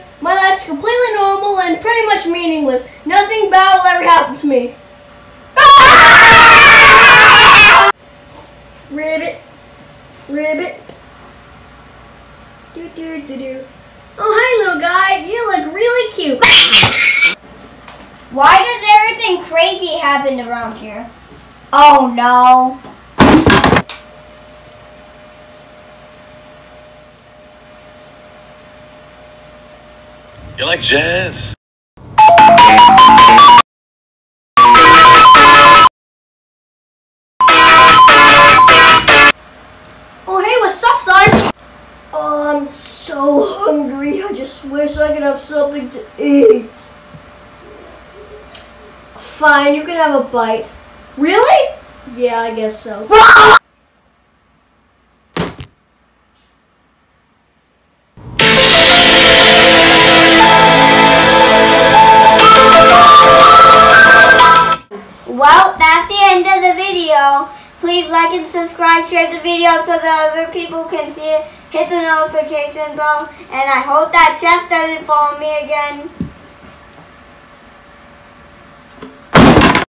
My life's completely normal and pretty much meaningless. Nothing bad will ever happen to me. Ribbit. Ribbit. Do do do do. Oh hi little guy, you look really cute. Why does everything crazy happen around here? Oh no. You like jazz? Oh, hey, what's up, son? Oh, I'm so hungry. I just wish I could have something to eat. Fine, you can have a bite. Really? Yeah, I guess so. Well, that's the end of the video. Please like and subscribe, share the video so that other people can see it. Hit the notification bell. And I hope that Jess doesn't follow me again.